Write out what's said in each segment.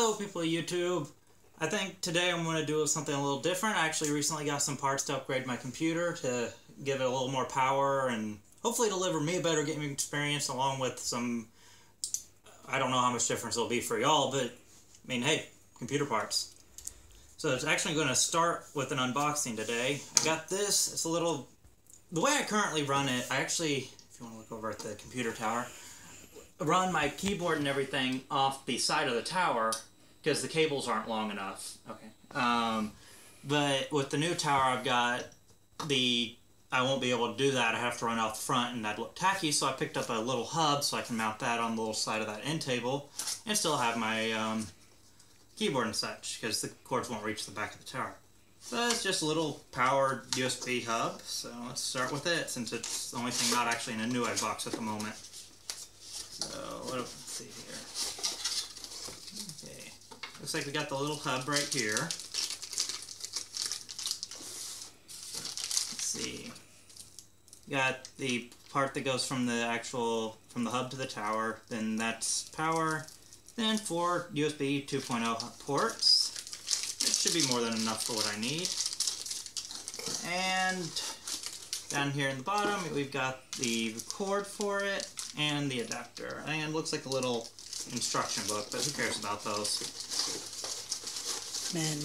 Hello, people of YouTube. I think today I'm going to do something a little different. I actually recently got some parts to upgrade my computer to give it a little more power and hopefully deliver me a better gaming experience along with some... I don't know how much difference it'll be for y'all, but I mean, hey, computer parts. So it's actually going to start with an unboxing today. I got this. It's a little... The way I currently run it, I actually, if you want to look over at the computer tower, run my keyboard and everything off the side of the tower because the cables aren't long enough. Okay. Um, but with the new tower, I've got the. I won't be able to do that. I have to run out the front, and that'd look tacky. So I picked up a little hub so I can mount that on the little side of that end table, and still have my um, keyboard and such because the cords won't reach the back of the tower. So it's just a little powered USB hub. So let's start with it since it's the only thing not actually in a Newegg box at the moment. So what, let's see here. Okay, looks like we got the little hub right here. Let's see. Got the part that goes from the actual from the hub to the tower. Then that's power. Then four USB 2.0 ports. It should be more than enough for what I need. And down here in the bottom, we've got the cord for it and the adapter. And looks like a little instruction book, but who cares about those? Men.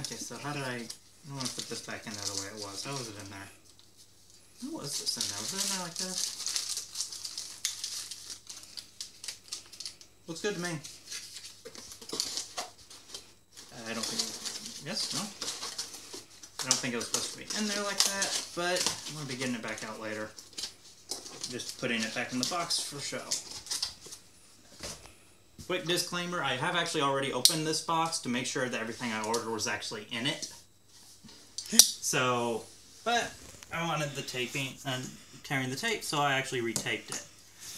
okay, so how did I... I want to put this back in there the way it was. How was it in there? How was this in there? Was it in there like this? Looks good to me. I don't think... Yes? No? I don't think it was supposed to be in there like that, but I'm going to be getting it back out later just putting it back in the box for show. Quick disclaimer, I have actually already opened this box to make sure that everything I ordered was actually in it. So, but I wanted the taping and tearing the tape, so I actually retaped it.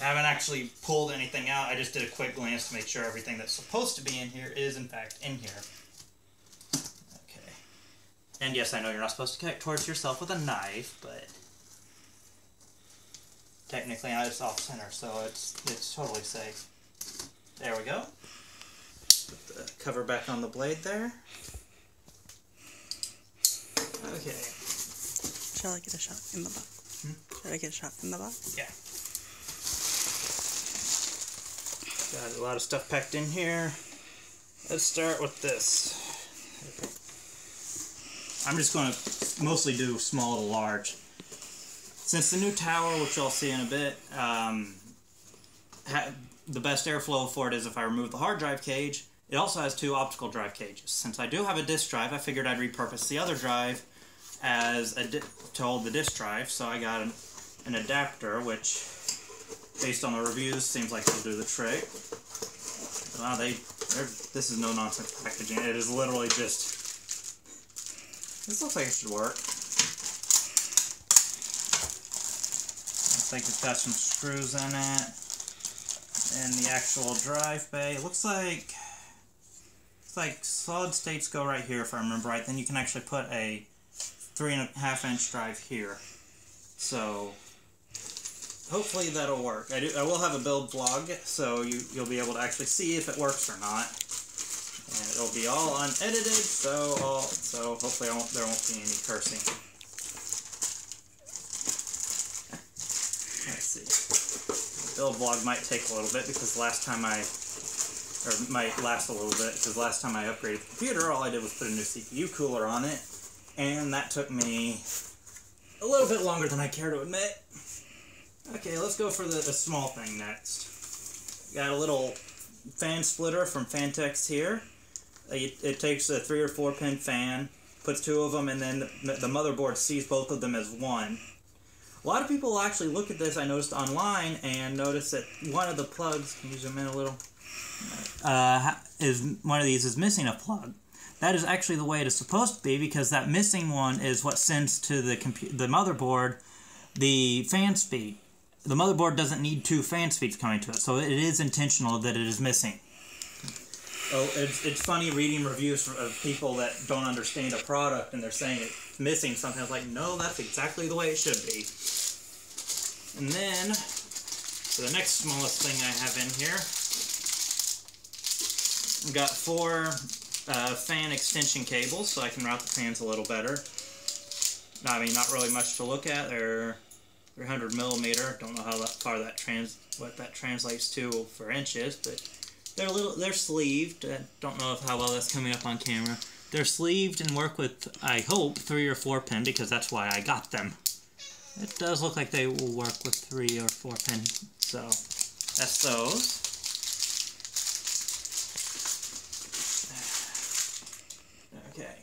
I haven't actually pulled anything out, I just did a quick glance to make sure everything that's supposed to be in here is in fact in here. Okay. And yes, I know you're not supposed to cut towards yourself with a knife, but technically it's off center, so it's it's totally safe. There we go. Put the cover back on the blade there. Okay. Shall I get a shot in the box? Hmm? Should I get a shot in the box? Yeah. Got a lot of stuff packed in here. Let's start with this. I'm just going to mostly do small to large. Since the new tower, which I'll see in a bit, um, the best airflow for it is if I remove the hard drive cage. It also has two optical drive cages. Since I do have a disk drive, I figured I'd repurpose the other drive as a to hold the disk drive. So I got an, an adapter, which, based on the reviews, seems like it'll do the trick. Wow, they, this is no nonsense packaging. It is literally just. This looks like it should work. Looks like it's got some screws in it. And the actual drive bay. It looks like it's like solid states go right here if I remember right. Then you can actually put a three and a half inch drive here. So hopefully that'll work. I do I will have a build vlog, so you you'll be able to actually see if it works or not. And it'll be all unedited, so all so hopefully won't, there won't be any cursing. Build vlog might take a little bit because last time I, or might last a little bit because last time I upgraded the computer, all I did was put a new CPU cooler on it, and that took me a little bit longer than I care to admit. Okay, let's go for the, the small thing next. Got a little fan splitter from Phanteks here. It, it takes a three or four pin fan, puts two of them, and then the, the motherboard sees both of them as one a lot of people actually look at this, I noticed online, and notice that one of the plugs, can you zoom in a little? Uh, is one of these is missing a plug. That is actually the way it is supposed to be because that missing one is what sends to the the motherboard the fan speed. The motherboard doesn't need two fan speeds coming to it, so it is intentional that it is missing. Oh, it's, it's funny reading reviews of people that don't understand a product and they're saying it's missing something. I was like, no, that's exactly the way it should be. And then, so the next smallest thing I have in here I've got four uh, fan extension cables so I can route the fans a little better. I mean, not really much to look at. They're 300 millimeter. Don't know how that far that trans what that translates to for inches, but they're a little they're sleeved. I don't know if how well that's coming up on camera. They're sleeved and work with I hope three or four pin because that's why I got them. It does look like they will work with three or four pin, so that's those. Okay.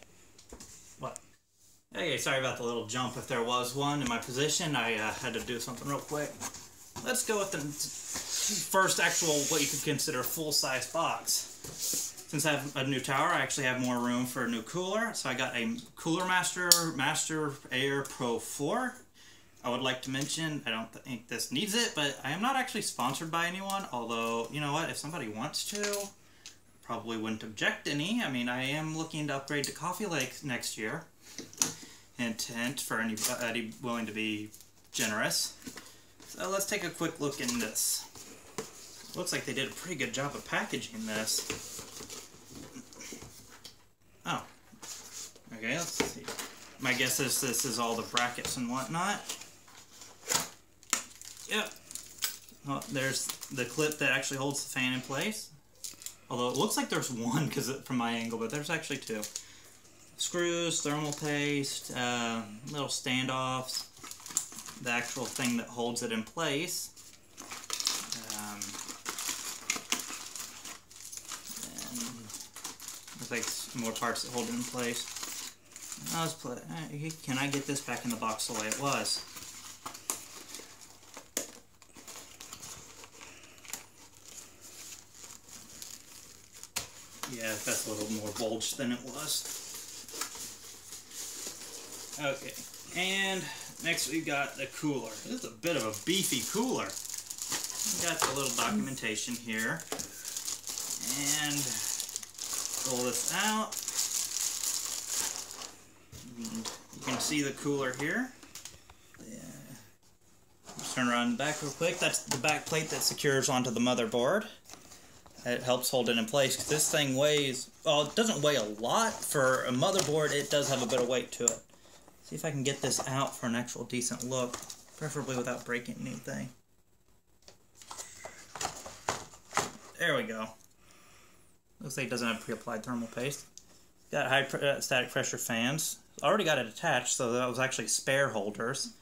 What? Okay, sorry about the little jump. If there was one in my position, I uh, had to do something real quick. Let's go with the first actual, what you could consider full-size box. Since I have a new tower, I actually have more room for a new cooler. So I got a Cooler Master Master Air Pro 4. I would like to mention, I don't think this needs it, but I am not actually sponsored by anyone. Although, you know what, if somebody wants to, probably wouldn't object any. I mean, I am looking to upgrade to Coffee Lake next year. Hint, for anybody willing to be generous. So let's take a quick look in this. Looks like they did a pretty good job of packaging this. Oh. Okay, let's see. My guess is this is all the brackets and whatnot. Yep. Well, there's the clip that actually holds the fan in place. Although it looks like there's one because from my angle, but there's actually two. Screws, thermal paste, uh, little standoffs, the actual thing that holds it in place. Um, and like more parts that hold it in place. Let's put. Uh, can I get this back in the box the way it was? Yeah, that's a little more bulged than it was. Okay, and next we've got the cooler. This is a bit of a beefy cooler. We got the little documentation here. And pull this out. You can see the cooler here. Yeah. Just turn around back real quick. That's the back plate that secures onto the motherboard. It helps hold it in place this thing weighs, well, it doesn't weigh a lot. For a motherboard, it does have a bit of weight to it. See if I can get this out for an actual decent look, preferably without breaking anything. There we go. Looks like it doesn't have pre-applied thermal paste. Got high uh, static pressure fans. Already got it attached, so that was actually spare holders.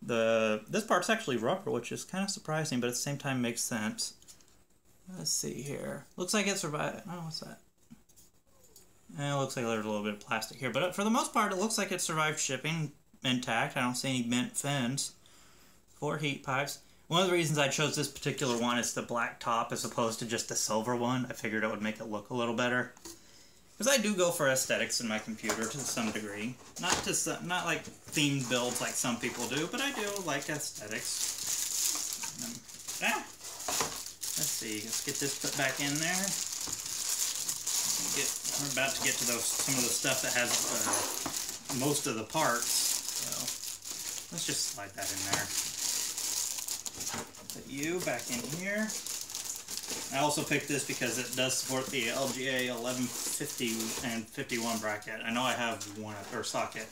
The This part's actually rubber, which is kind of surprising, but at the same time makes sense. Let's see here. Looks like it survived. Oh, what's that? Eh, it looks like there's a little bit of plastic here, but for the most part, it looks like it survived shipping intact. I don't see any bent fins. Four heat pipes. One of the reasons I chose this particular one is the black top as opposed to just the silver one. I figured it would make it look a little better. Because I do go for aesthetics in my computer to some degree. Not to some, not like themed builds like some people do, but I do like aesthetics. Um, ah! Let's see, let's get this put back in there. Get, we're about to get to those some of the stuff that has uh, most of the parts. So let's just slide that in there. Put you back in here. I also picked this because it does support the LGA 1150 and 51 bracket. I know I have one or socket.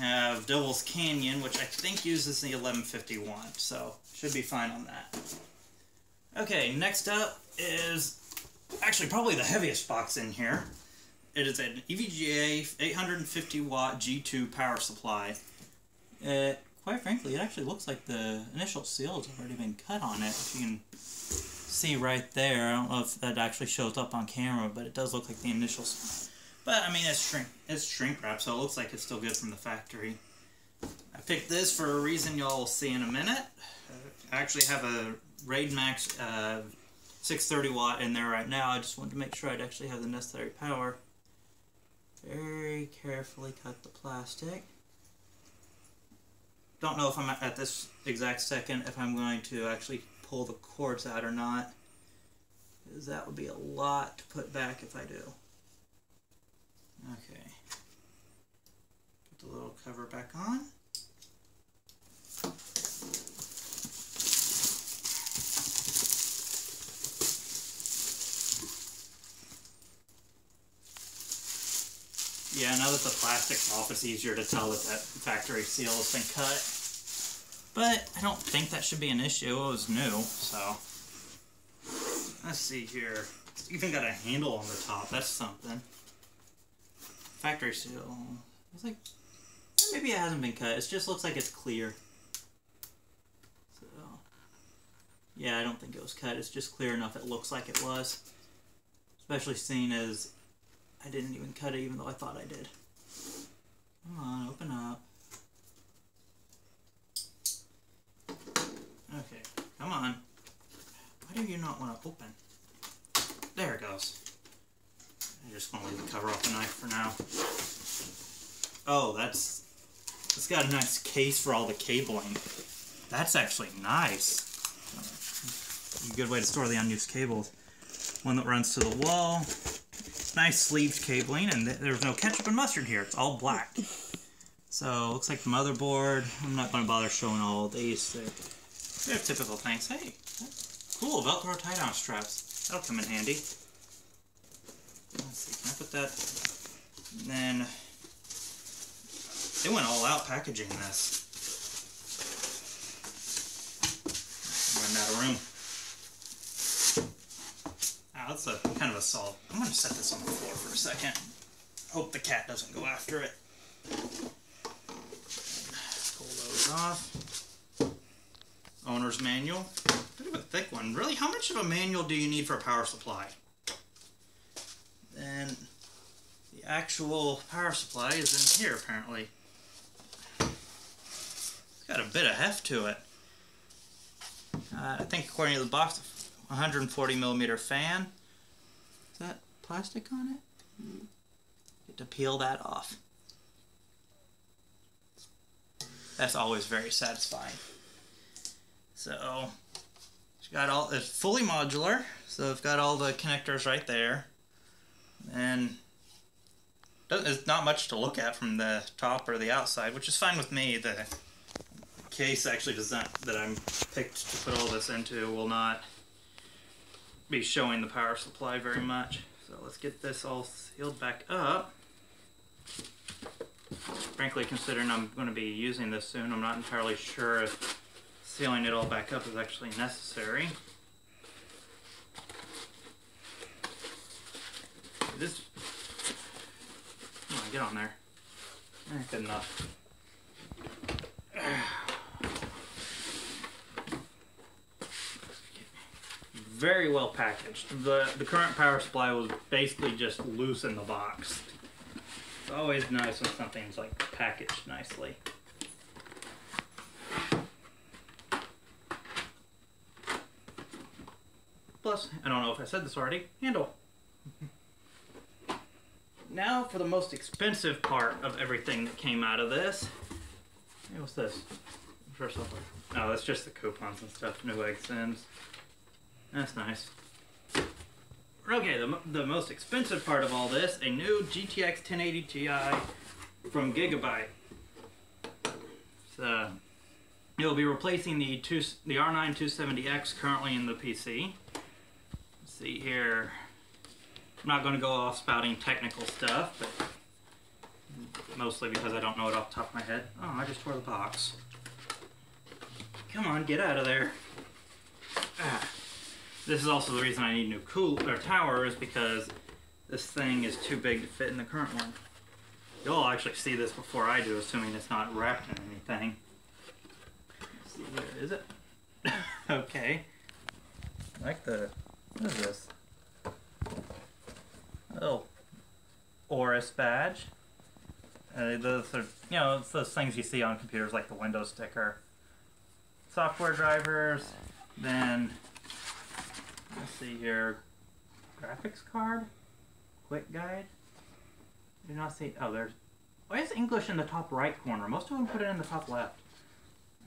I have Devil's Canyon, which I think uses the 1151, so should be fine on that. Okay, next up is actually probably the heaviest box in here. It is an EVGA 850 watt G2 power supply. Uh, quite frankly, it actually looks like the initial seal has already been cut on it. If you can see right there, I don't know if that actually shows up on camera, but it does look like the initials. But I mean, it's shrink, it's shrink wrap, so it looks like it's still good from the factory. I picked this for a reason y'all will see in a minute. I actually have a Raidmax uh, 630 watt in there right now. I just wanted to make sure I'd actually have the necessary power. Very carefully cut the plastic. Don't know if I'm at this exact second if I'm going to actually pull the cords out or not. Because that would be a lot to put back if I do. Okay. Put the little cover back on. Yeah, now that the plastic's off, it's easier to tell that that factory seal has been cut. But I don't think that should be an issue. It was new, so. Let's see here. It's even got a handle on the top. That's something. Factory seal. It's like maybe it hasn't been cut. It just looks like it's clear. So yeah, I don't think it was cut. It's just clear enough. It looks like it was. Especially seeing as I didn't even cut it, even though I thought I did. Come on, open up. Okay, come on. Why do you not want to open? There it goes. I'm just gonna leave the cover off the knife for now. Oh, that's it's got a nice case for all the cabling. That's actually nice. A good way to store the unused cables. One that runs to the wall. Nice sleeved cabling, and th there's no ketchup and mustard here. It's all black. So, looks like the motherboard. I'm not going to bother showing all these. They're, they're typical things. Hey, cool, Velcro tie-down straps. That'll come in handy. Let's see, can I put that? And then they went all out packaging this. Running out of room. That's a kind of a solid. I'm gonna set this on the floor for a second. Hope the cat doesn't go after it. Pull those off. Owner's manual. Bit of a thick one. Really, how much of a manual do you need for a power supply? Then the actual power supply is in here apparently. It's got a bit of heft to it. Uh, I think according to the box, 140 millimeter fan. That plastic on it? Get to peel that off. That's always very satisfying. So, it's got all, it's fully modular, so it's got all the connectors right there. And there's not much to look at from the top or the outside, which is fine with me. The case actually does not, that I'm picked to put all this into will not be showing the power supply very much. So let's get this all sealed back up. Frankly, considering I'm going to be using this soon, I'm not entirely sure if sealing it all back up is actually necessary. This, come on, get on there. Eh, good enough. Very well packaged. The the current power supply was basically just loose in the box. It's always nice when something's like packaged nicely. Plus, I don't know if I said this already, handle. now for the most expensive part of everything that came out of this. Hey, what's this? First off, oh, that's just the coupons and stuff. Newegg sends. That's nice. Okay, the, the most expensive part of all this, a new GTX 1080 Ti from Gigabyte. So, it'll be replacing the two, the R9 270X currently in the PC. Let's see here. I'm not going to go off spouting technical stuff, but mostly because I don't know it off the top of my head. Oh, I just tore the box. Come on, get out of there. Ah. This is also the reason I need new cool or tower is because this thing is too big to fit in the current one. You'll actually see this before I do, assuming it's not wrapped in anything. Let's see here, is it? okay. I like the, what is this? Oh, Aorus badge. Uh, those are, you know, it's those things you see on computers like the Windows sticker. Software drivers, then, let's see here, graphics card, quick guide. Do not see, oh, there's, why is English in the top right corner? Most of them put it in the top left.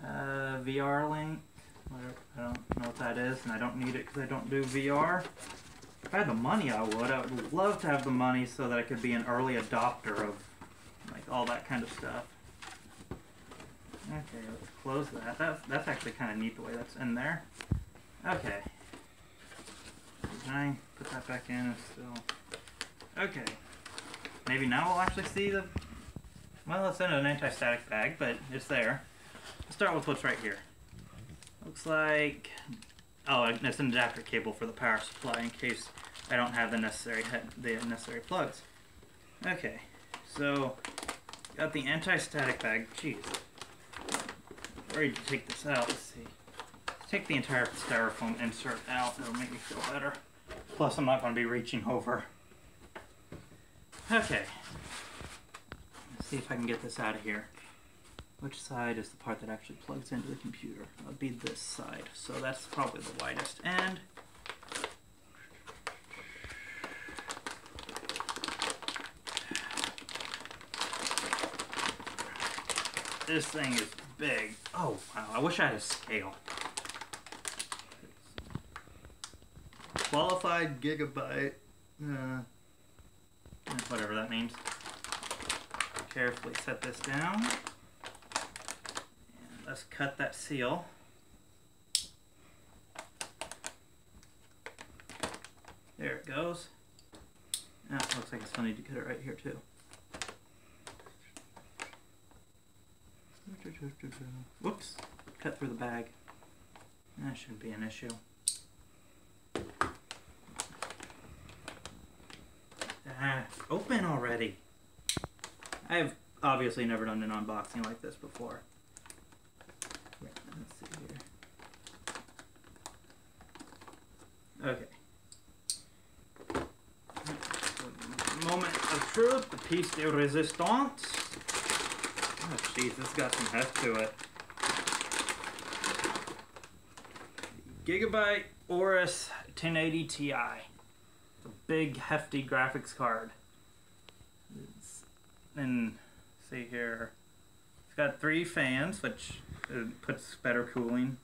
Uh, VR link, whatever, I don't know what that is, and I don't need it because I don't do VR. If I had the money, I would. I would love to have the money so that I could be an early adopter of like all that kind of stuff. Okay, let's close that. That's, that's actually kind of neat the way that's in there. Okay. Can I put that back in? It's still... Okay. maybe now we'll actually see the. Well, it's in an anti-static bag, but it's there. Let's start with what's right here. Looks like. Oh, it's an adapter cable for the power supply in case I don't have the necessary the necessary plugs. Okay, so got the anti-static bag. Jeez, ready to take this out. Let's see. Take the entire styrofoam insert out. It'll make me feel better. Plus, I'm not going to be reaching over. Okay. Let's see if I can get this out of here. Which side is the part that actually plugs into the computer? It'll be this side. So that's probably the widest end. This thing is big. Oh, wow. I wish I had a scale. Qualified gigabyte. Uh, whatever that means. Carefully set this down. And let's cut that seal. There it goes. Now it looks like I still need to cut it right here too. Whoops. Cut through the bag. That shouldn't be an issue. Ah, open already. I've obviously never done an unboxing like this before. Let's see here. Okay. Moment of truth, the piece de resistance. Oh, jeez, this got some heft to it. Gigabyte Aorus 1080 Ti. A big, hefty graphics card. It's, and see here, it's got three fans, which uh, puts better cooling.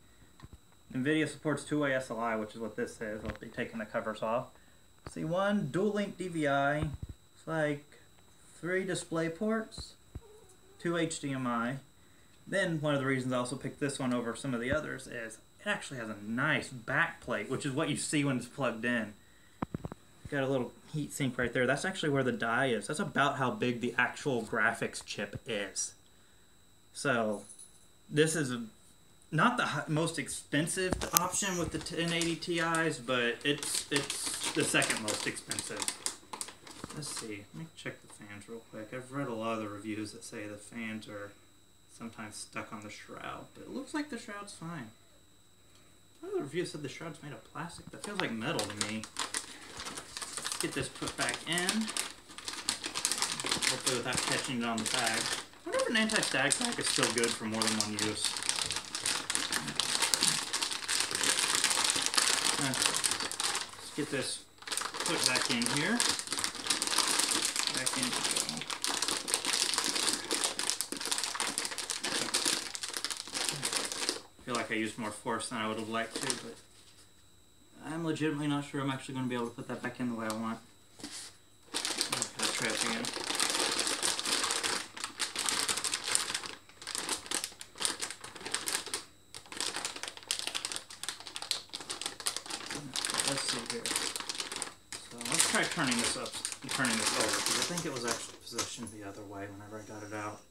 NVIDIA supports two-way SLI, which is what this is. I'll be taking the covers off. See one dual link DVI. It's like three display ports two HDMI. Then one of the reasons I also picked this one over some of the others is it actually has a nice back plate, which is what you see when it's plugged in. Got a little heat sink right there. That's actually where the die is. That's about how big the actual graphics chip is. So this is a, not the most expensive option with the 1080 Ti's, but it's it's the second most expensive. Let's see. Let me check the fans real quick. I've read a lot of the reviews that say the fans are sometimes stuck on the shroud, but it looks like the shroud's fine. Another review said the shroud's made of plastic. That feels like metal to me. Get this put back in. Hopefully without catching it on the bag. I wonder if an anti-static bag is still good for more than one use. Let's get this put back in here back in I feel like I used more force than I would have liked to, but I'm legitimately not sure I'm actually going to be able to put that back in the way I want. Try it again. Let's see here. So let's try turning this up turning this over because I think it was actually positioned the other way whenever I got it out.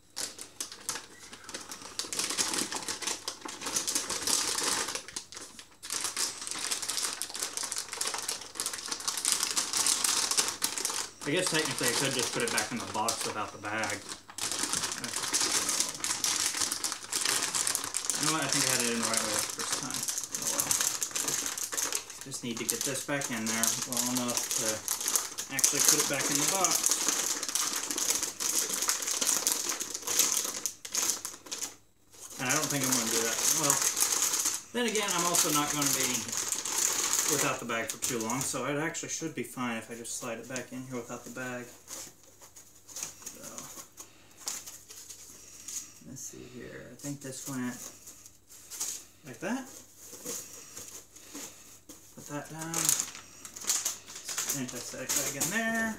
I guess technically I could just put it back in the box without the bag. You know what? I think I had it in the right way the first time. Oh well. Just need to get this back in there well enough to actually put it back in the box. And I don't think I'm going to do that. Well, then again, I'm also not going to be without the bag for too long, so it actually should be fine if I just slide it back in here without the bag. So, let's see here. I think this went like that. Put that down anti-static bag in there.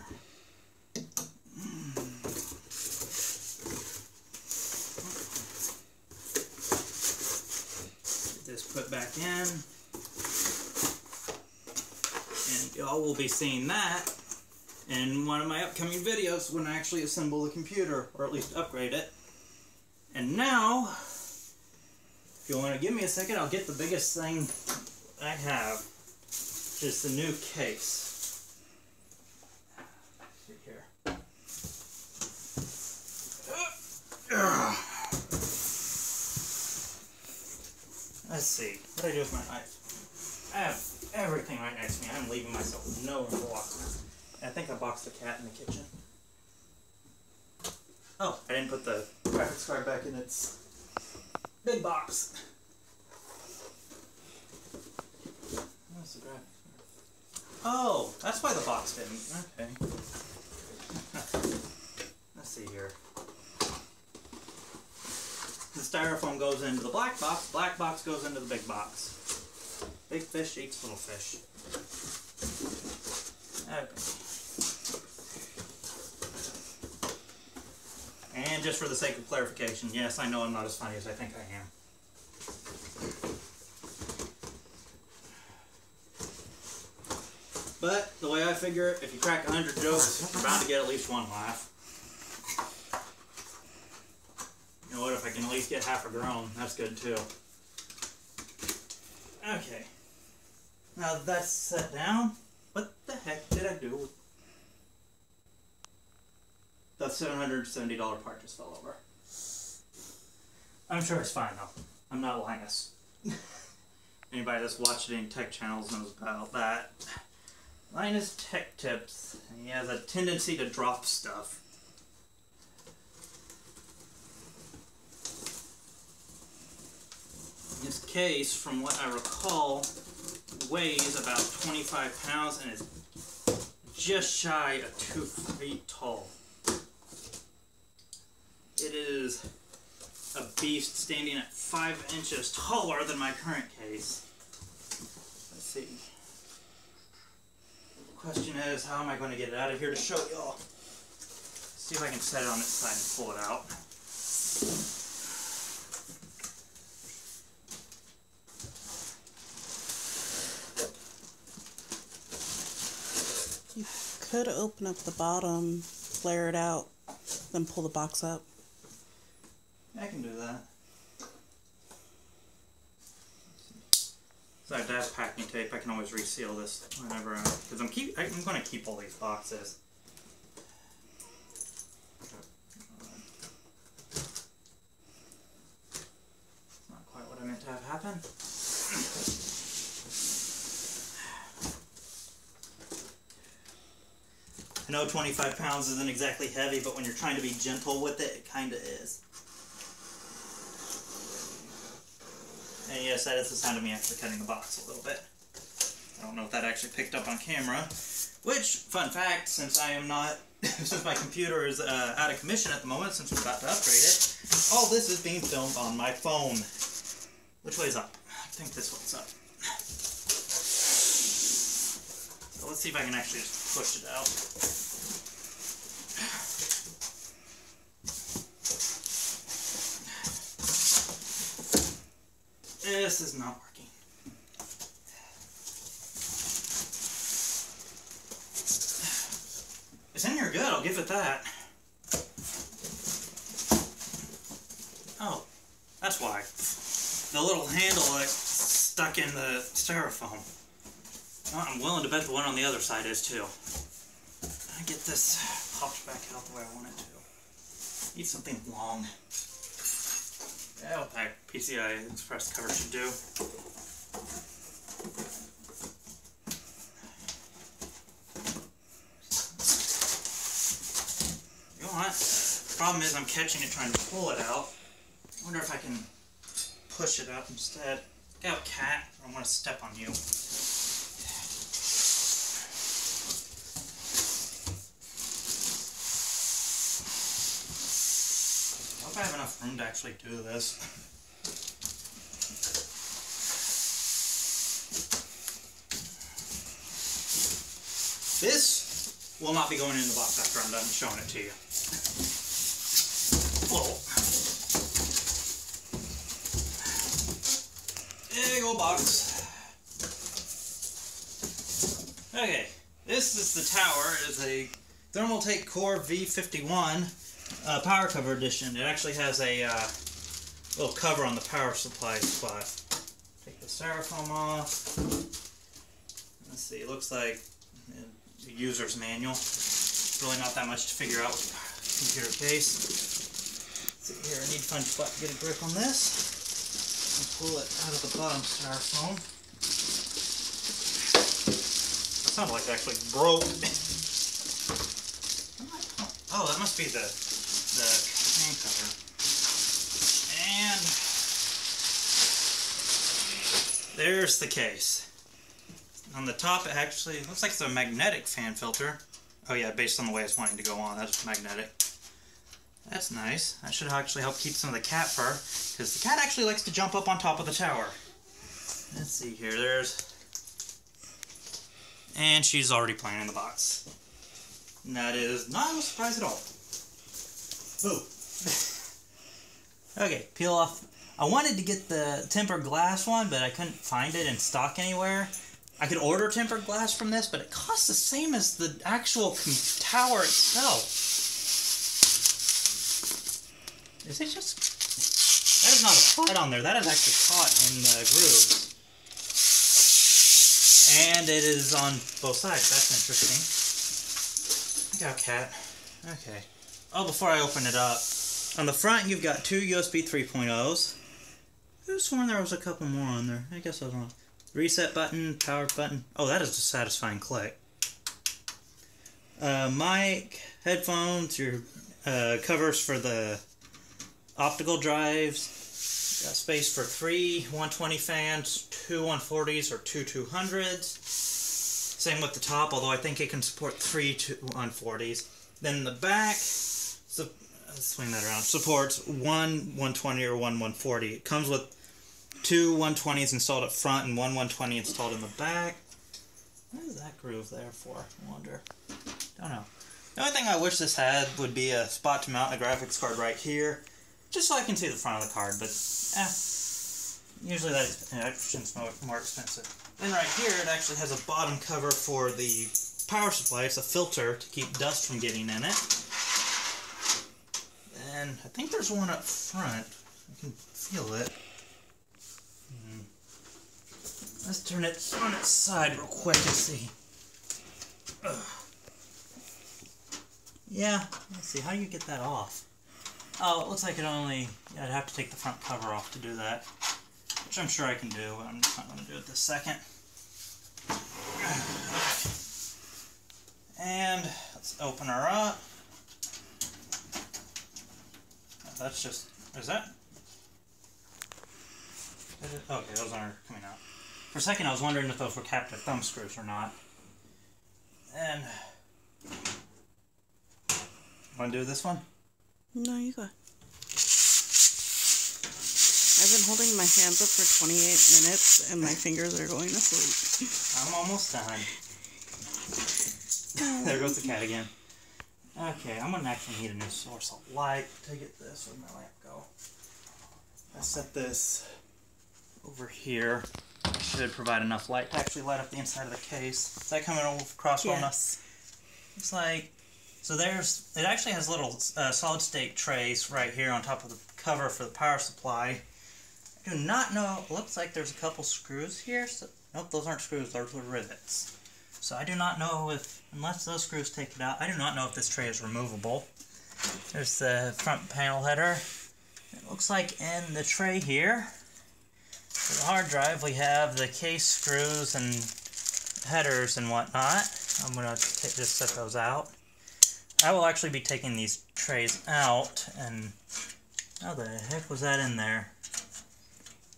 Get this put back in. And y'all will be seeing that in one of my upcoming videos when I actually assemble the computer, or at least upgrade it. And now, if you want to give me a second, I'll get the biggest thing I have, which is the new case. Let's see. What do I do with my knife? I have everything right next to me. I'm leaving myself no room. I think I boxed the cat in the kitchen. Oh, I didn't put the graphics card back in its big box. Where's the graphics card? Oh, that's why the box didn't. Okay. Let's see here. The styrofoam goes into the black box, black box goes into the big box. Big fish eats little fish. Okay. And just for the sake of clarification, yes, I know I'm not as funny as I think I am. But the way I figure it, if you crack 100 jokes, you're bound to get at least one laugh. You know what, if I can at least get half a groan, that's good too. Okay. Now that's set down. What the heck did I do that $770 part just fell over. I'm sure it's fine though. I'm not Linus. Anybody that's watched any tech channels knows about that. Linus Tech Tips. He has a tendency to drop stuff. In This case, from what I recall, weighs about 25 pounds and is just shy of two feet tall. It is a beast standing at five inches taller than my current case. Let's see. The question is, how am I going to get it out of here to show y'all? See if I can set it on its side and pull it out. You could open up the bottom, flare it out, then pull the box up. I can do that. So I have packing tape. I can always reseal this whenever I, because I'm keep. I'm going to keep all these boxes. It's Not quite what I meant to have happen. I know 25 pounds isn't exactly heavy, but when you're trying to be gentle with it, it kind of is. And yes, that is the sound of me actually cutting the box a little bit. I don't know if that actually picked up on camera. Which, fun fact, since I am not, since my computer is uh, out of commission at the moment, since we're about to upgrade it, all this is being filmed on my phone. Which way is up? I think this one's up. So let's see if I can actually just push it out. This is not working. It's in here good, I'll give it that. Oh, that's why. The little handle like stuck in the styrofoam. Well, I'm willing to bet the one on the other side is too. I get this popped back out the way I want it to. Need something long. Yeah, what that PCI Express cover should do. You know what? Problem is I'm catching it trying to pull it out. I wonder if I can push it up instead. Look out, cat. I don't want to step on you. I have enough room to actually do this. This will not be going in the box after I'm done showing it to you. Whoa. Big old box. Okay, This is the tower. It is a Thermaltake Core V51 uh, power cover edition. It actually has a uh, little cover on the power supply spot. Take the styrofoam off. Let's see. It looks like the user's manual. It's really not that much to figure out with computer case. Let's see here. I need to find a spot to get a grip on this. And pull it out of the bottom styrofoam. Sounded like it actually broke. oh, that must be the can cover. And there's the case. On the top, it actually looks like it's a magnetic fan filter. Oh yeah, based on the way it's wanting to go on, that's magnetic. That's nice. That should actually help keep some of the cat fur, because the cat actually likes to jump up on top of the tower. Let's see here. There's and she's already playing in the box. And that is not a surprise at all. Boo. okay, peel off. I wanted to get the tempered glass one, but I couldn't find it in stock anywhere. I could order tempered glass from this, but it costs the same as the actual tower itself. Is it just... That is not a flat on there. That is actually caught in the grooves. And it is on both sides. That's interesting. Look out, cat. Okay. Oh, before I open it up, on the front you've got two USB 3.0s. Was sworn there was a couple more on there. I guess I was wrong. Reset button, power button. Oh, that is a satisfying click. Uh, mic, headphones, your uh, covers for the optical drives, Got space for three 120 fans, two 140s or two 200s. Same with the top, although I think it can support three 140s. Then the back, so, swing that around, supports one 120 or one 140. It comes with two 120s installed up front and one 120 installed in the back. What is that groove there for? I wonder. Don't know. The only thing I wish this had would be a spot to mount a graphics card right here, just so I can see the front of the card, but eh, usually that option's more, more expensive. Then right here, it actually has a bottom cover for the power supply. It's a filter to keep dust from getting in it. And I think there's one up front. I can feel it. Hmm. Let's turn it on its side real quick and see. Ugh. Yeah, let's see, how do you get that off? Oh, it looks like it only... I'd have to take the front cover off to do that. Which I'm sure I can do, but I'm just not going to do it this second. And let's open her up. That's just... Is that... Okay, those aren't coming out. For a second, I was wondering if those were captive thumb screws or not. And... Want to do this one? No, you go. I've been holding my hands up for 28 minutes and my fingers are going to sleep. I'm almost done. Oh. there goes the cat again. Okay, I'm gonna actually need a new source of light to get this. Where'd my lamp go? I set this over here. Should provide enough light to actually light up the inside of the case. Is that coming across well yes. enough? It's like so there's, it actually has little uh, solid state trays right here on top of the cover for the power supply. I do not know, looks like there's a couple screws here. So, nope, those aren't screws, those are rivets. So I do not know if, unless those screws take it out, I do not know if this tray is removable. There's the front panel header. It looks like in the tray here, for the hard drive, we have the case screws and headers and whatnot. I'm going to just set those out. I will actually be taking these trays out and how the heck was that in there?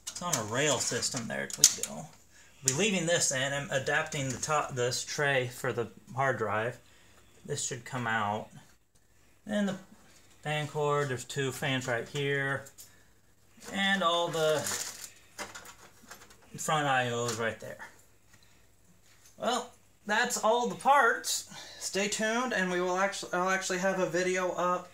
It's on a rail system. There we go. I'll be leaving this in. I'm adapting the top this tray for the hard drive. This should come out. And the fan cord, there's two fans right here. And all the front IOs right there. Well, that's all the parts. Stay tuned, and we will actually I'll actually have a video up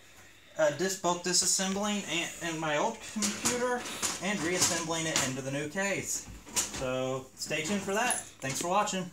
uh, dis both disassembling and, in my old computer and reassembling it into the new case. So stay tuned for that. Thanks for watching.